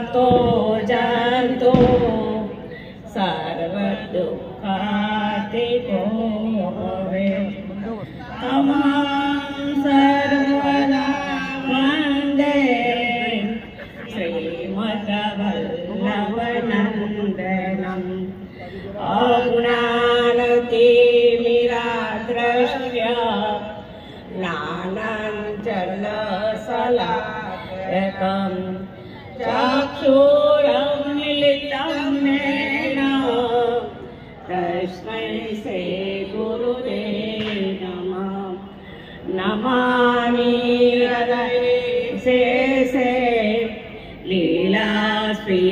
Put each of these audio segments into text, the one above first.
જાણતો જાણતો સાર્વ દુખાતે હવે અમામ સર્વદા વંદે શ્રીમદ વલ્લભનંદનમ અજ્ઞાનતિમિરાદ્રશ્ય જ્ઞાનં चाक्षोरं मिलितं मेन तस्मै से गुरुदे नमः। नमामि हृदये से से लीलास्मिराबिशा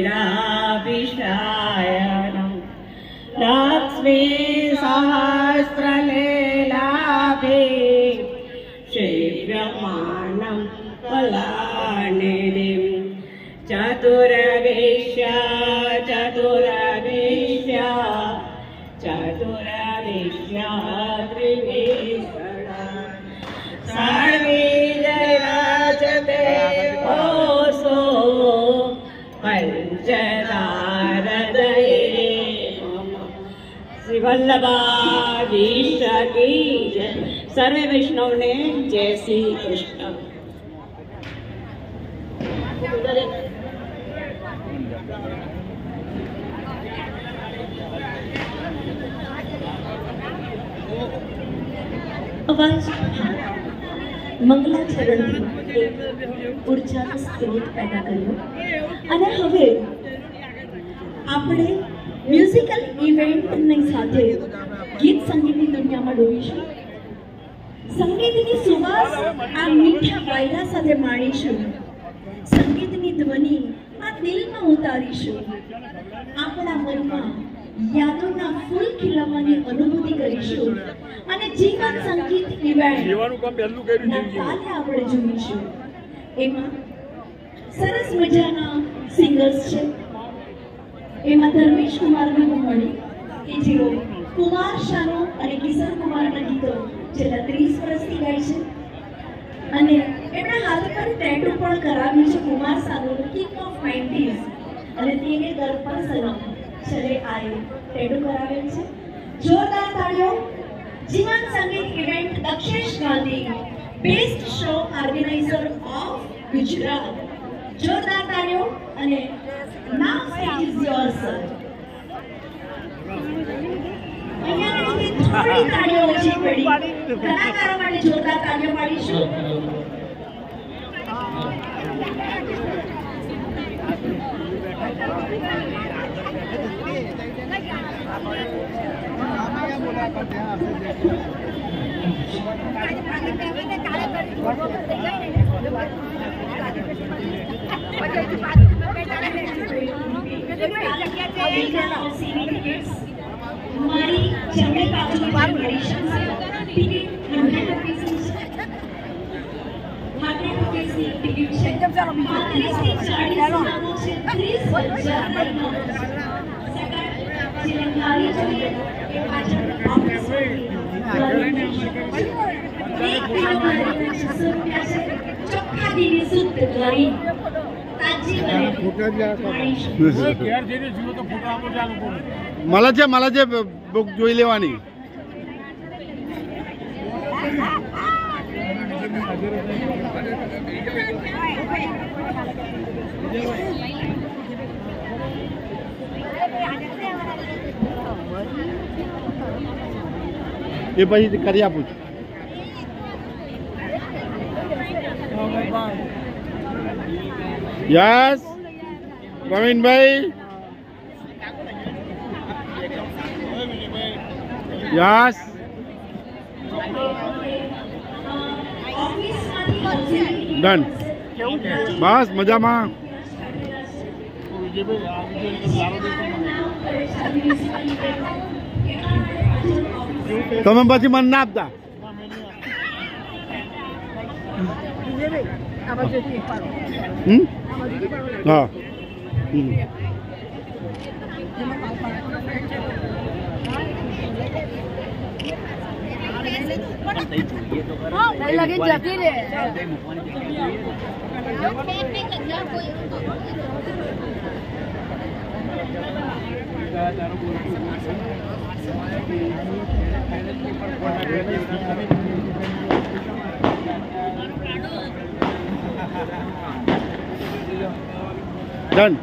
જનારદયે શ્રી જય સર્વે જય શ્રી કૃષ્ણ. અવાજ મંગલાચરણથી એક ઉર્જાનો સ્ત્રોત પેદા કર્યો અને હવે આપણે મ્યુઝિકલ ઇવેન્ટની સાથે ગીત સંગીતની દુનિયામાં ડૂબીશું સંગીતની સુવાસ આ મીઠા વાયરા સાથે માણીશું સંગીતની ધ્વનિ આ દિલમાં ઉતારીશું આપણા મનમાં યાદોના ફૂલ ખીલવાની અનુભૂતિ કરીશું અને જીવન સંગીત ઇવેન્ટ આપણે જોઈશું એમાં સરસ મજાના સિંગર્સ છે. એમાં ધર્મેશ કુમારને મળી કે જેઓ કુમાર શાનો અને કિશોર કુમારના ગીતો છેલ્લા ત્રીસ વર્ષથી ગાય છે. અને એમના હાથ પર ટેટુ પણ કરાવ્યું છે Kumar Sanu king of nineties અને તેને ઘર પર સનમ છેલ્લે આયે ટેટુ કરાવેલ છે. જોરદાર તાળીઓ, જીવન સંગીત event Dakshesh Gandhi best show organizer of Gujarat. જોરદાર તાળીઓ અને નામ સ્ટેજ ઇઝ યોર સર થોડી કલાકારો માટે જોરદાર તાળીઓ પાડીશું. हमारी चमड़े काजू में डेकोरेशन से ticket hundred rupees hundred rupees की टिकट है चिरंगारी चाहिए हमारे चक्का देवी सुध द्वारी મળે છે મળે છે બુક જોઈ લેવાની. એ પછી કરી આપું છું. યસ. પ્રવીણભાઈ. યસ. ડન. બસ મજામાં. તમે પછી મન ના આપતા. હમ હા હમ. લગે જતી રે ડન